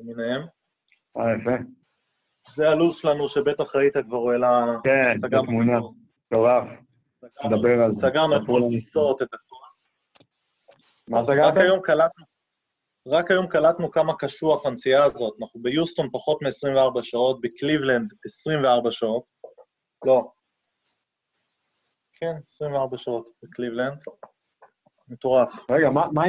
למיניהם. אה, יפה. זה הלו"ז שלנו, שבטח ראית כבר, הוא העלה... כן, בתמונה. אותו. מטורף. נדבר על זה. סגרנו את כל. הטיסות, את הכול. מה רק סגרת? היום קלטנו, רק היום קלטנו כמה קשוח הנסיעה הזאת. אנחנו ביוסטון פחות מ-24 שעות, בקליבלנד 24 שעות. לא. כן, 24 שעות בקליבלנד. מטורף. רגע, מה-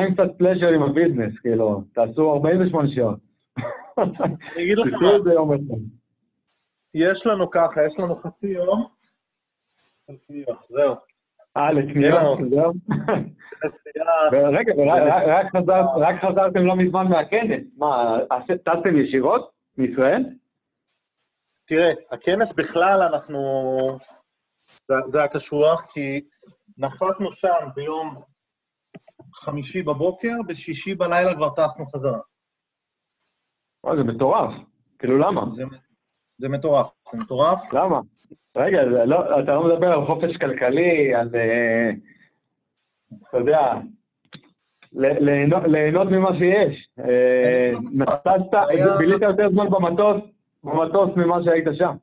עם קצת פלאז'ר עם הביזנס? כאילו, תעשו 48 שעות. אני אגיד לך תעשו מה, את זה יום אחד. יש לנו ככה, יש לנו חצי יום. זהו. אה, לקניות, זהו. רגע, רק חזרת- רק חזרתם לא מזמן מהכנס. מה, טסתם ישירות מישראל? תראה, הכנס בכלל, אנחנו... זה היה קשוח, כי נחתנו שם ביום חמישי בבוקר, בשישי בלילה כבר טסנו חזרה. וואי, זה מטורף. כאילו, למה? זה, זה מטורף, זה מטורף. למה? רגע, לא, אתה לא מדבר על חופש כלכלי, על... אה, אתה יודע, ליהנות- ליהנות ממה שיש. אה, נסעת, בילית יותר זמן במטוס, במטוס ממה שהיית שם.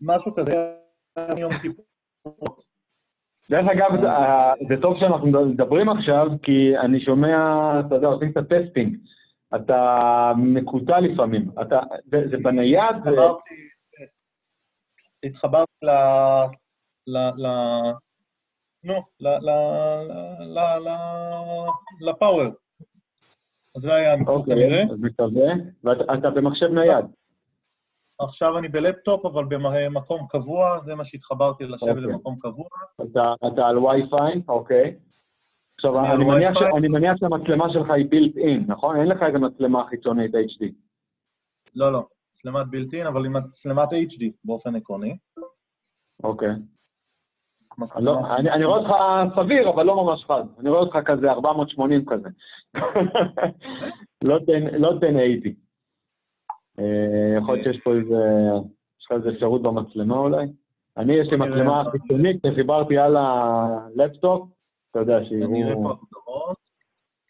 משהו כזה, יום כיפור. דרך אגב, אה, זה טוב שאנחנו מדברים עכשיו, כי אני שומע, אתה יודע, עושים את הטסטינג. אתה מקוטע לפעמים. אתה, זה, זה בנייד, זה... התחברתי, ל... ל... ל... נו, ל... ל... ל... ל... לפאוור. אז זה היה אוקיי. אז מקווה. ואתה אתה במחשב נייד. עכשיו אני בלפטופ, אבל במקום קבוע, זה מה שהתחברתי לשבת אוקיי. למקום קבוע. אתה, אתה על וי-פיי, אוקיי. עכשיו, אני אני, מניח, ש. אני מניח שהמצלמה שלך היא built in, נכון? אין לך איזה מצלמה חיצונית HD. לא, לא, מצלמת built-in, אבל עם מצלמת HD באופן עקרוני. אוקיי. אני, לא, אני, אני רואה אותך סביר, אבל לא ממש חד. אני רואה אותך כזה 480 כזה. לא 10 לא 1080. אה, יכול להיות שיש פה איזה... יש לך איזה אפשרות במצלמה אולי? אני, יש לי בוא נראה מצלמה חיצונית שחיברתי על הלפטופ, אתה יודע, אני אראה פה שיראו הגדרות,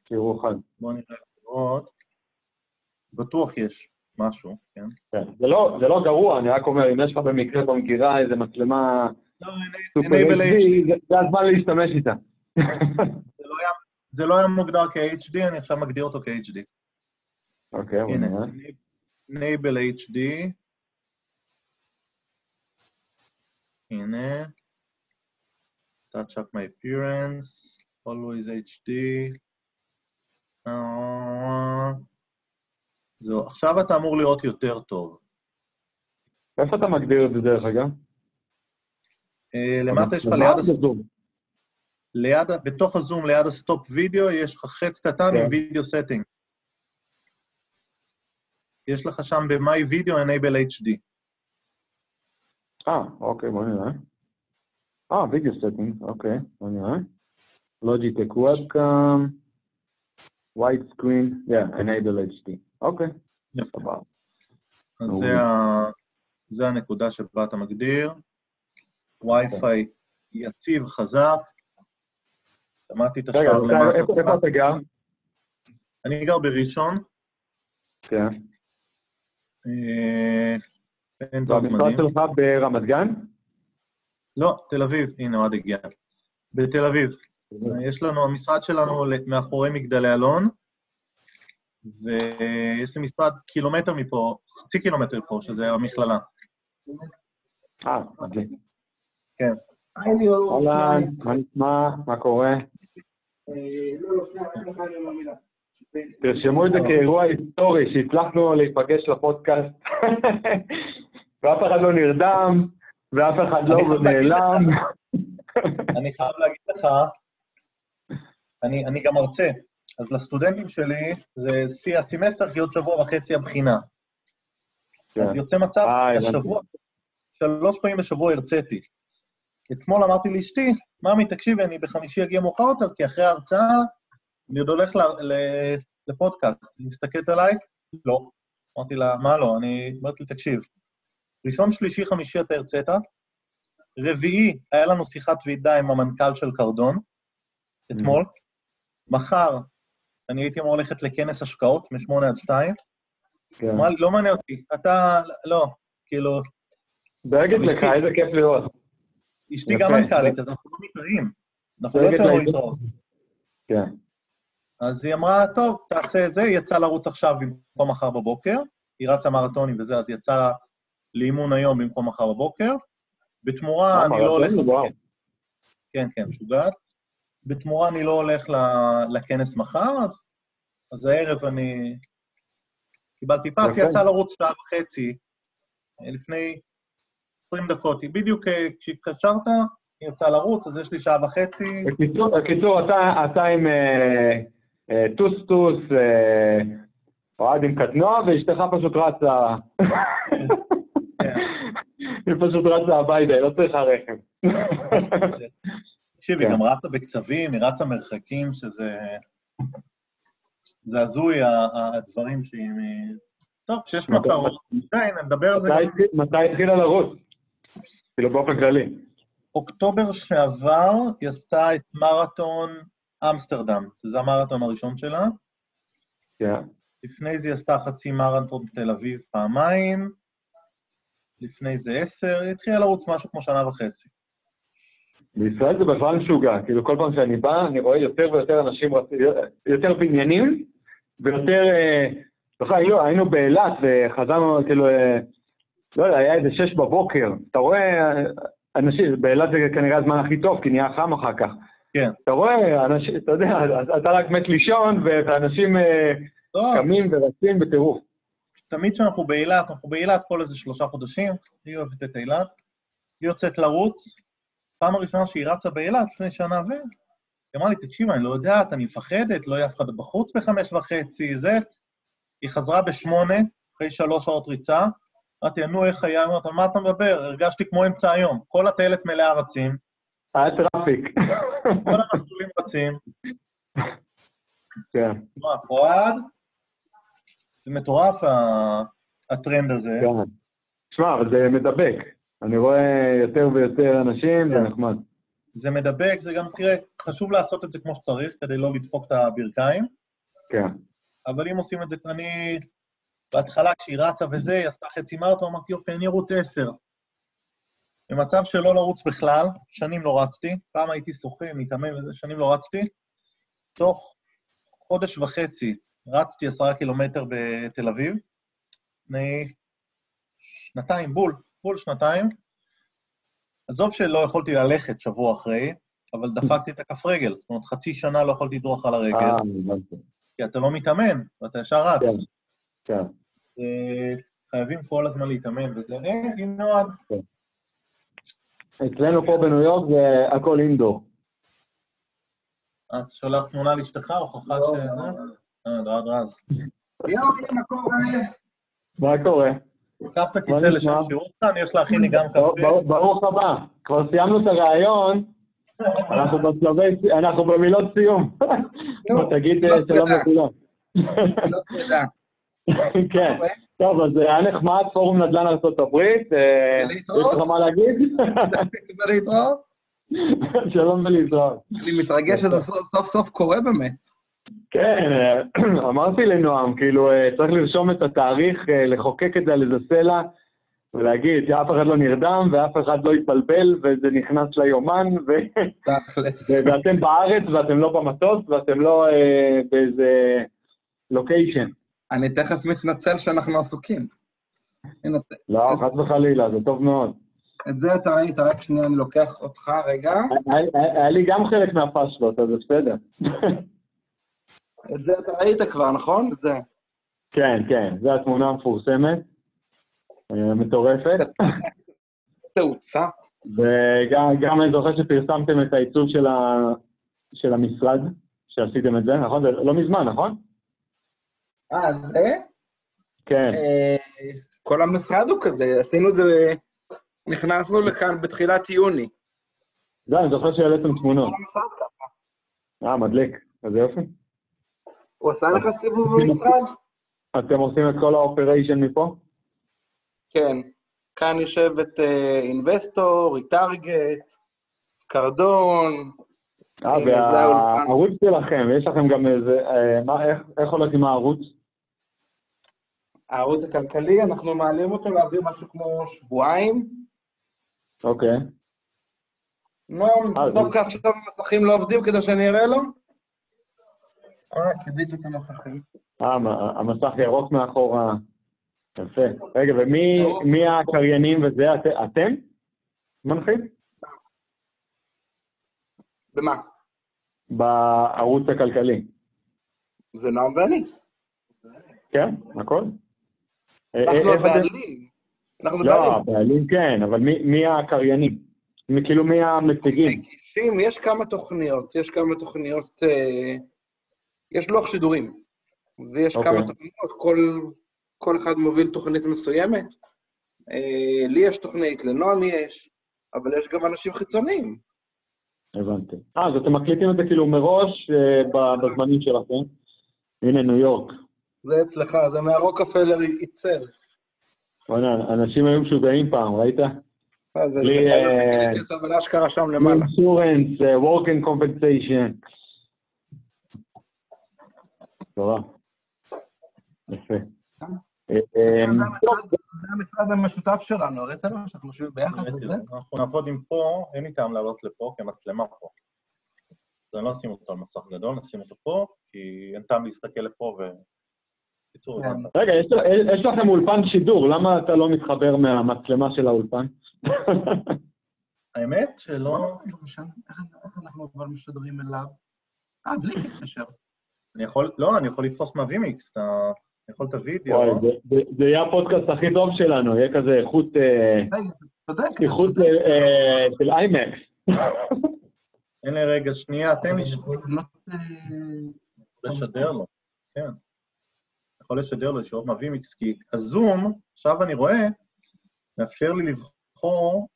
שיראו חד. בואו נראה הגדרות. בטוח יש משהו, כן? כן. זה לא, זה לא גרוע, אני רק אומר, אם יש לך במקרה במגירה איזה מצלמה לא, סופר HD, HD. זה- הזמן להשתמש איתה. זה לא היה- זה לא היה מוגדר כ-HD, אני עכשיו מגדיר אותו כ-HD. אוקיי, בוא הנה, נראה. Enable HD. הנה. Touch up my appearance, always HD. זהו, עכשיו אתה אמור לראות יותר טוב. איפה אתה מגדיר את זה דרך אגב? אה, למטה יש לך? ליד, הס- בזום. ליד, בתוך הזום, ליד ה stop video, יש לך חץ קטן כן. עם video setting. יש לך שם ב-My Video Enable HD. אה, אוקיי, בוא נראה. אה, video setting, אוקיי, בוא נראה. Logitech webcam, wide screen, yeah, enable HD. אוקיי, יפה. אז. זה, ה... זה הנקודה שבה אתה מגדיר. וי-פיי יציב, חזק. שמעתי את רגע, השער אתה- למטה. איפה איפה אתה גר? אני גר בראשון, כן. אה, אין והמשרד זמנים. שלך ברמת גן? לא, תל אביב. הנה, אוהד הגיע. בתל אביב. יש לנו, המשרד שלנו מאחורי מגדלי אלון, ויש לי משרד קילומטר מפה, חצי קילומטר מפה, שזה המכללה. אה, מדהים. כן. אהלן, מה נשמע? מה קורה? תרשמו את זה כאירוע היסטורי, שהצלחנו להיפגש לפודקאסט, ואף אחד לא נרדם, ואף אחד לא נעלם. אני חייב להגיד לך, אני, אני גם מרצה, אז לסטודנטים שלי זה שיא הסמסטר, כי עוד שבוע וחצי הבחינה. אז יוצא מצב, אה. השבוע, שלוש פעמים בשבוע הרציתי. אתמול אמרתי לאשתי, ממי, תקשיבי, אני בחמישי אגיע מאוחר יותר, כי אחרי ההרצאה אני עוד הולך ל- ל- לפודקאסט. היא מסתכלת עליי, לא. אמרתי לה, מה לא? אני אומרת לי, תקשיב, ראשון, שלישי, חמישי אתה הרצית, רביעי, היה לנו שיחת ועידה עם המנכ"ל של קרדון, אתמול, מחר אני הייתי אמור ללכת לכנס השקעות מ-8 עד 2, כן. אמרה לי, לא מעניין אותי, אתה, לא, כאילו, דואגת לך, איזה כיף לראות. אשתי. גם מנכ"לית, אז אנחנו לא מתראים. אנחנו לא לאזור. להתראות. כן. אז היא אמרה, טוב, תעשה את זה, היא יצאה לרוץ עכשיו במקום מחר בבוקר, היא רצה מרתונים וזה, אז יצאה לאימון היום במקום מחר בבוקר. בתמורה אה, אני לא הולך... כן, כן, משוגעת. בתמורה אני לא הולך לכנס מחר, אז, אז הערב אני קיבלתי פס. היא יצאה לרוץ שעה וחצי, אה, לפני 20 דקות. היא בדיוק אה, כשהתקשרת, היא יצאה לרוץ, אז יש לי שעה וחצי. בקיצור, אתה, אתה עם טוסטוס, אה, אוהד עם קטנוע, ואשתך פשוט רצה... כן. היא פשוט רצה הביתה, היא לא צריכה רכב. תקשיבי, כן. גם רצה בקצבים, היא רצה מרחקים, שזה... זה הזוי, הדברים שהיא... טוב, כשיש מטרות, די, נדבר על זה מתי התחילה לרוץ? כאילו באופן כללי. אוקטובר שעבר היא עשתה את מרתון אמסטרדם, שזה המרתון הראשון שלה. כן. לפני זה היא עשתה חצי מרתון תל אביב פעמיים. לפני זה עשר, היא התחילה לרוץ משהו כמו שנה וחצי. בישראל זה בכלל משוגע, כאילו כל פעם שאני בא, אני רואה יותר ויותר אנשים, יותר בניינים, ויותר, אה, בכלל היינו, היינו באילת וחזרנו, כאילו, אה, לא יודע, היה איזה שש בבוקר, אתה רואה אה, אנשים, באילת זה כנראה הזמן הכי טוב, כי נהיה חם אחר כך. כן. אתה רואה, אנשים, אתה יודע, אתה רק מת לישון, ואנשים אה, לא, קמים ורצים בטירוף. תמיד כשאנחנו באילת, אנחנו באילת כל איזה שלושה חודשים, היא אוהבת את אילת, היא יוצאת לרוץ, פעם הראשונה שהיא רצה באילת, לפני שנה ו... היא אמרה לי, תקשיב, אני לא יודעת, אני מפחדת, לא יהיה אף אחד בחוץ בחמש וחצי, זה... היא חזרה בשמונה, אחרי שלוש שעות ריצה, אמרתי נו, איך היה? היא אומרת, על מה אתה מדבר? הרגשתי כמו אמצע היום. כל הטיילת מלאה רצים, היה traffic. כל המסלולים רצים. כן, מה, אוהד? זה מטורף, הטרנד הזה. כן. שמע, אבל זה מדבק. אני רואה יותר ויותר אנשים, זה כן. נחמד. זה מדבק, זה גם, תראה, חשוב לעשות את זה כמו שצריך, כדי לא לדפוק את הברכיים, כן. אבל אם עושים את זה, אני... בהתחלה, כשהיא רצה וזה, היא עשתה חצי מרתון, אמרתי, יופי, אני ארוץ עשר. במצב שלא לרוץ בכלל, שנים לא רצתי, פעם הייתי שוחה, מתאמן וזה, שנים לא רצתי. תוך חודש וחצי רצתי עשרה קילומטר בתל אביב, לפני שנתיים, בול, בול שנתיים. עזוב שלא יכולתי ללכת שבוע אחרי, אבל דפקתי את הכף רגל. זאת אומרת, חצי שנה לא יכולתי לדרוך על הרגל, אה, הבנתי. כי אתה לא מתאמן, ואתה ישר רץ. כן. כן. אה, חייבים כל הזמן להתאמן, וזה... אה, הנה אוהד. אצלנו פה בניו יורק זה הכל אינדור. את שולח תמונה לאשתך, הוכחה לא, ש... אה, דרד רז. יואי, מה קורה? מה קורה? קח את הכיסא לשם אותך, אני יש להכין לי גם קפה. בר- ברוך הבא. כבר סיימנו את הראיון, אנחנו בשלבי, אנחנו במילות סיום. תגיד אה, לא שלום. לכולם. לא תודה. כן. טוב, אז היה נחמד, פורום נדל"ן ארה"ב. אה, יש. לך מה להגיד? ולהתראות. שלום ולהתראות. אני מתרגש שזה סוף- סוף קורה באמת. כן, אה, אמרתי לנועם, כאילו, אה, צריך לרשום את התאריך, לחוקק את זה על איזה סלע, ולהגיד שאף אחד לא נרדם ואף אחד לא יתבלבל, וזה נכנס ליומן, ו- ואתם בארץ ואתם לא במטוס ואתם לא באיזה לוקיישן. אני תכף מתנצל שאנחנו עסוקים. לא, חס וחלילה, זה טוב מאוד. את זה אתה ראית, רק שנייה, אני לוקח אותך רגע. היה- לי גם חלק מהפשלות, אז זה בסדר. את זה אתה ראית כבר, נכון? את זה. כן, כן, זו התמונה המפורסמת, אה, מטורפת. תאוצה. וגם גם אני זוכר שפרסמתם את העיצוב של המשרד, שעשיתם את זה, נכון? זה לא מזמן, נכון? אה, זה? כן, אה, כל המשרד הוא כזה, עשינו את זה, נכנסנו לכאן בתחילת יוני. זה, אני זוכר שהעליתם תמונות. אה, מדליק, איזה יופי. הוא עשה לך סיבוב במשרד? אתם עושים את כל האופריישן מפה? כן. כאן יושבת אינבסטור, ריטרגט, קרדון, אה, האולפן. והערוץ שלכם, יש לכם גם איזה... אה, מה, איך- איך הולך עם הערוץ? הערוץ הכלכלי, אנחנו מעלים אותו להעביר משהו כמו שבועיים. אוקיי. נועם, אה, דווקא עכשיו המסכים לא עובדים כדי שאני אראה לו? אה, כיבית את המסכים. אה, המ- המסך ירוק מאחורה. יפה. רגע, ומי מי הקריינים וזה? את- אתם? מנחים? במה? בערוץ הכלכלי. זה נועם ואני. כן? אה, אנחנו אתם- הבעלים. אנחנו לא, הבעלים. כן, אבל מי- מי הקריינים? מי- כאילו מי המציגים? מגישים, יש כמה תוכניות, יש כמה תוכניות, אה, יש לוח שידורים, ויש אוקיי. כמה תוכניות, כל, כל אחד מוביל תוכנית מסוימת. אה, לי יש תוכנית, לנועם יש, אבל יש גם אנשים חיצוניים. הבנתי. אה, אז אתם מקליטים את זה כאילו מראש אה, בזמנים שלכם? הנה, ניו יורק. זה אצלך, זה מהרוקפלר ייצר. בוא'נה, אנשים היו משוגעים פעם, ראית? אה, זה זה אה, אבל אשכרה שם למעלה. אינשורנס, working compensation. תורה. יפה. אה, זה המשרד המשותף שלנו, הראית לו שאנחנו יושבים ביחד הראיתי לו. אנחנו נעבוד עם פה, אין לי טעם לעלות לפה, כי המצלמה פה. אז אני לא אשים אותו על מסך גדול, נשים אותו פה, כי אין טעם להסתכל לפה ו... בקיצור, כן. רגע, יש, יש לכם אולפן שידור, למה אתה לא מתחבר מהמצלמה של האולפן? האמת שלא... איך אנחנו כבר משדרים אליו? אה, בלי קשר. אני יכול... לא, אני יכול לתפוס מהווימיקס, אתה... יכול את הוידאו. וואי, זה- זה- יהיה הפודקאסט הכי טוב שלנו, יהיה כזה איכות, אה, צודק. איכות אה, של איימקס. אין לי רגע, שנייה, תן לי ש- אה, לשדר לו. כן. יכול לשדר לו ישירות מהווימיקס, כי הזום, עכשיו אני רואה, מאפשר לי לבחור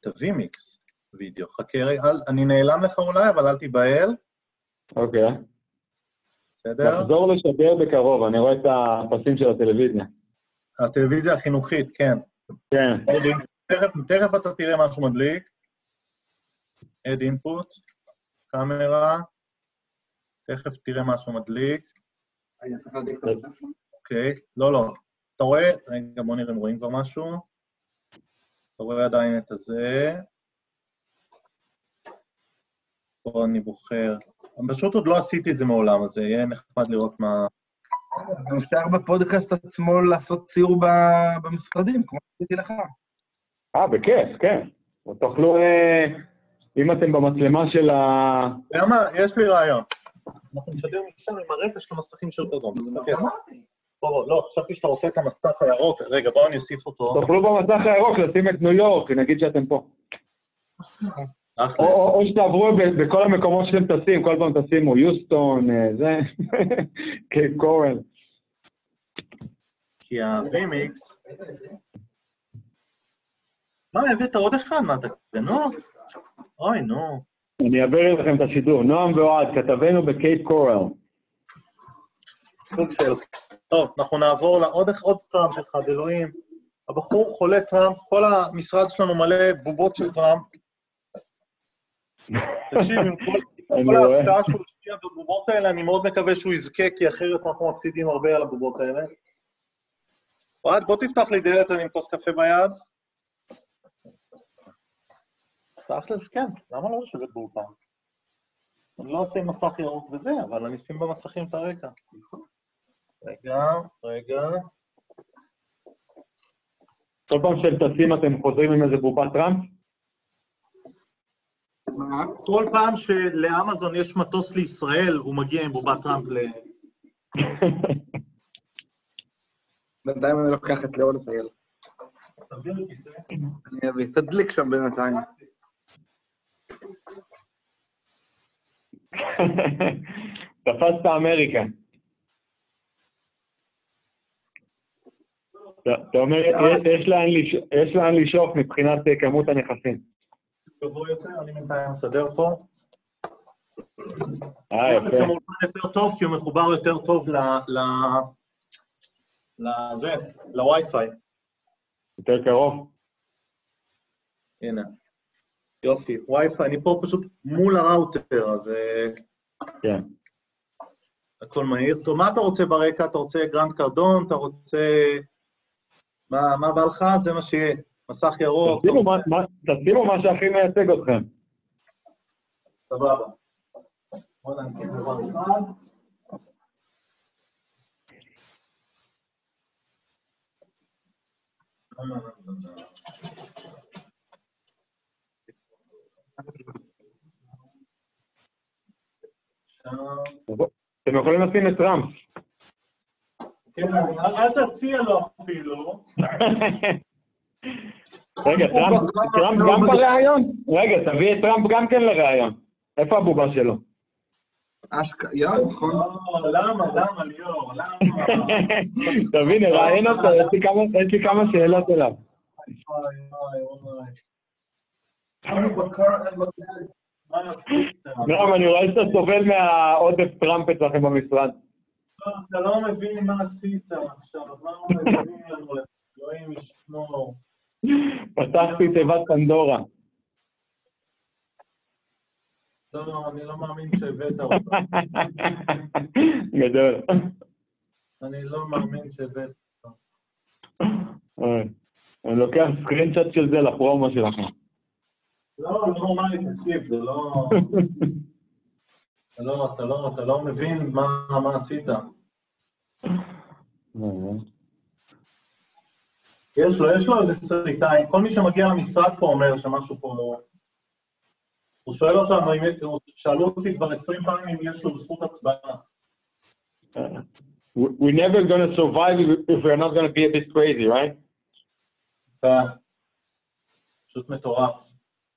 את הווימיקס וידאו. חכה רגע, אני נעלם לך אולי, אבל אל תיבהל, אוקיי. בסדר? נחזור לשדר בקרוב, אני רואה את הפסים של הטלוויזיה. הטלוויזיה החינוכית, כן. כן. תכף, תכף אתה תראה משהו מדליק. add input, קאמרה, תכף תראה משהו מדליק, הספר? אוקיי. לא, לא. אתה רואה, רגע, בוא נראה אם רואים כבר משהו. אתה רואה עדיין את הזה. פה אני בוחר. פשוט עוד לא עשיתי את זה מעולם, אז זה יהיה נחמד לראות מה... גם אפשר בפודקאסט עצמו לעשות ציור ב- במשרדים, כמו שעשיתי לך. אה, בכיף, כן. תוכלו, אה, אם אתם במצלמה של ה... אתה יודע מה? יש לי רעיון. אנחנו נשדר משם עם הרקע של המסכים של קודום. תסתכל. בוא, לא, חשבתי שאתה רוצה את המסך הירוק. רגע, בואו אני אוסיף אותו. תוכלו במסך הירוק לשים את ניו יורק, נגיד שאתם פה. או, או, או שתעברו בכל המקומות שאתם טסים, כל פעם תשימו יוסטון, אה, זה, קורן. כי הרימקס... מה, הבאת עוד אחד? מה, אתה גנוב? אוי, נו. אני אעביר לכם את השידור. נועם ואוהד, כתבנו בקייפ קורל. סוג של... טוב, אנחנו נעבור לעוד עוד טראמפ אחד, אלוהים. הבחור חולה טראמפ, כל המשרד שלנו מלא בובות של טראמפ. תקשיב, עם כל. ההשקעה שהוא השקיע בבובות האלה, אני מאוד מקווה שהוא יזכה, כי אחרת אנחנו מפסידים הרבה על הבובות האלה. אוהד, בוא תפתח לי דלת, אני עם כוס קפה ביד. תכלס, כן, למה לא לשבת באולפן? אני לא אשים מסך ירוק וזה, אבל אני אשים במסכים את הרקע. רגע, רגע. כל פעם שאתם טסים אתם חוזרים עם איזה בובת טראמפ? מה? כל פעם שלאמזון יש מטוס לישראל, הוא מגיע עם בובת טראמפ ל... בינתיים אני לוקח את ליאור לטייל. תביא לי כיסא. אני אביא, תדליק שם בינתיים. תפסת אמריקה. אתה אומר, יש- יש לאן לש- יש לאן לשאוף מבחינת אה, כמות הנכסים. גבוה יותר, אני בינתיים מסדר פה. אה, יפה. אולפן יותר טוב, כי הוא מחובר יותר טוב ל... ל... לזה, לווי-פיי. יותר קרוב. הנה. יופי. וי-פיי, אני פה פשוט מול הראוטר, אז אה, כן. הכל מהיר. טוב, מה אתה רוצה ברקע? אתה רוצה גרנט קרדון? אתה רוצה... מה, מה בא לך? זה מה שיהיה. מסך ירוק. תשימו מה- מה- שהכי מייצג אתכם. סבבה. בוא ננקד דבר אחד. אתם יכולים לשים את טראמפ. כן, אל תציע לו אפילו. רגע, טראמפ גם בריאיון? רגע, תביא את טראמפ גם כן לריאיון. איפה הבובה שלו? אשכ... יא, נכון. לא, למה, למה, ליאור, למה? תביא, נראיין אותו, יש לי כמה- שאלות אליו. נועם, אני רואה שאתה סובל מהעודף טראמפ אצלכם במשרד. לא, אתה לא מבין מה עשית עכשיו, מה הוא מבין לנו? אלוהים ישמור. פתחתי תיבת פנדורה. לא, אני לא מאמין שהבאת אותה. גדול. אני לא מאמין שהבאת אותה. אני לוקח סקרינצ'אט של זה לפרומו שלכם. לא, לא נורמלי, תקשיב, זה לא... אתה לא, אתה לא, אתה לא מבין מה, מה עשית. יש לו, יש לו איזה סריטיים. כל מי שמגיע למשרד פה אומר שמשהו פה... הוא שואל אותנו, אם, שאלו אותי כבר עשרים פעמים אם יש לו זכות הצבעה. We- We're never going to survive if we're not going to be a bit crazy, right? פשוט מטורף.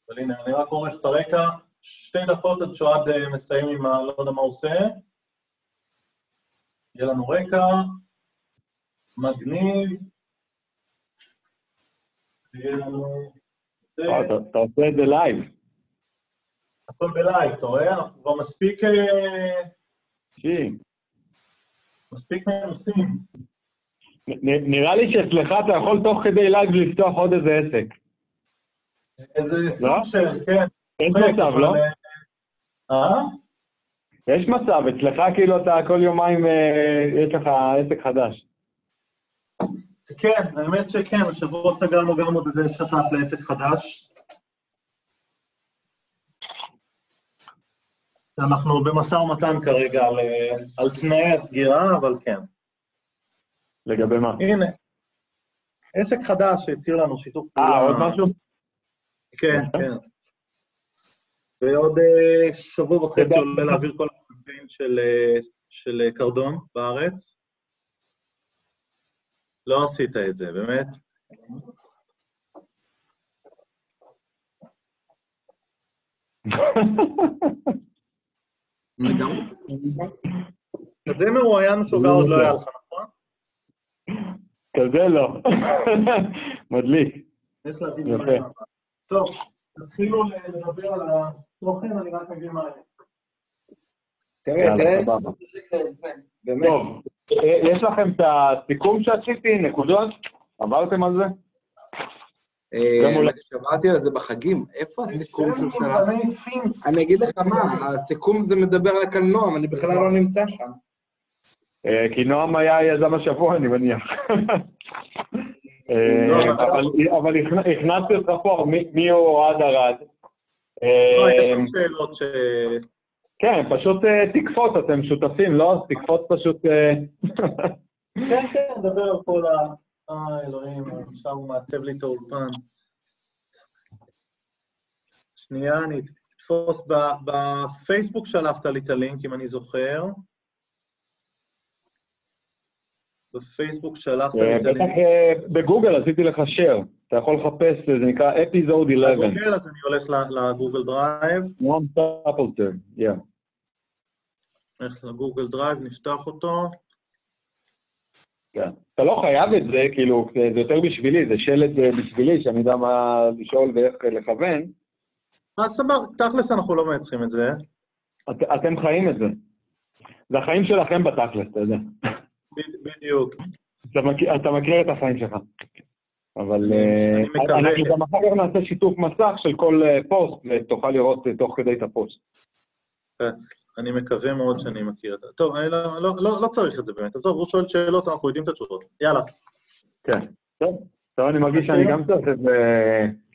אבל הנה, אני רק עורך את הרקע, שתי דקות עד שאוהד אה, מסיים עם ה... לא יודע מה הוא עושה. יהיה לנו רקע, מגניב. לנו... אה, אתה אתה עושה את זה live. הכל ב live, אתה רואה? אנחנו כבר מספיק... אה. מספיק מנוסים. נראה לי שאצלך אתה יכול תוך כדי live לפתוח עוד איזה עסק. איזה לא? סוג של, כן. צוחק, מצב, לא? אה? אה? יש מצב, אצלך כאילו אתה כל יומיים, יש לך עסק חדש. כן, האמת שכן, השבוע סגרנו גם עוד איזה שת"פ לעסק חדש. אנחנו במשא ומתן כרגע על, אה, על תנאי הסגירה, אבל כן. לגבי מה? הנה, עסק חדש שהצהיר לנו שיתוף אה, עוד משהו? כן, כן. ועוד אה, שבוע וחצי עולה להעביר כל הקמפיין של, אה, של אה, קרדון בארץ. לא עשית את זה, באמת. כזה מרואיין משוגע עוד לא היה לך, נכון? כזה לא. מדליק. יפה. טוב, תתחילו לדבר על התוכן, אני רק מבין מה. תראה, תראה. באמת. אה, יש לכם את הסיכום שעשיתי, נקודות? עברתם על זה? אה, שמעתי על זה בחגים, איפה הסיכום שהוא שלח? אני אגיד לך מה, הסיכום זה מדבר רק על נועם, אני בכלל לא נמצא שם. אה, כי נועם היה יזם השבוע, אני מניח. אבל- אבל- אבל הכנ- הכנסתי אותך פה, מי- הוא אוהד ארד? לא, יש עוד שאלות ש... כן, פשוט אה, תקפוץ, אתם שותפים, לא? תקפוץ פשוט... אה, כן, כן, נדבר על כל ה... אה, אלוהים, עכשיו הוא מעצב לי את האולפן. שנייה, אני אתפוס ב- בפייסבוק שלחת לי את הלינק, אם אני זוכר. בפייסבוק שלחת לי אה, את בטח הלינק. אה, בגוגל עשיתי לך share, אתה יכול לחפש, זה נקרא episode 11. לגוגל, אז אני הולך ל Google Drive. נועם שפלטר, yeah. הולך ל Google Drive, נפתח אותו. כן. אתה לא חייב את זה, כאילו, זה יותר בשבילי, זה שלט אה, בשבילי, שאני יודע מה לשאול ואיך לכוון. אז סבבה, תכלס אנחנו לא מייצרים את זה. את, אתם חיים את זה. זה החיים שלכם בתכלס, אתה יודע. בדיוק. אתה מכיר, אתה מכיר את החיים שלך. אבל אני- אה, אנחנו גם אחר כך נעשה שיתוף מסך של כל אה, פוסט, ותוכל לראות אה, תוך כדי את הפוסט. אני מקווה מאוד שאני מכיר את זה. טוב, אני לא, לא, לא, לא צריך את זה באמת. עזוב, הוא שואל שאלות, אנחנו יודעים את התשובות. יאללה. כן. טוב, טוב, אני מרגיש שאני גם צריך איזה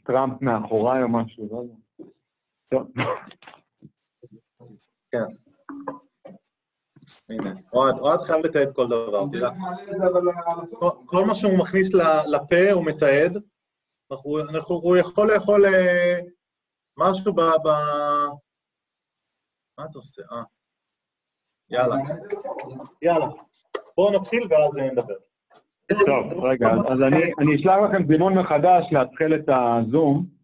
טראמפ מאחוריי או משהו, לא יודע. טוב. כן. הנה, אוהד, אוהד חייב לתעד כל דבר, תראה. כל- כל מה שהוא מכניס ל- לפה הוא מתעד. אנחנו, אנחנו, הוא יכול לאכול אה, משהו ב... ב... מה אתה עושה? אה. יאללה. יאללה. בואו נתחיל ואז אה, נדבר. טוב, רגע, אז אני, אני אשלח לכם זימון מחדש להתחיל את הזום.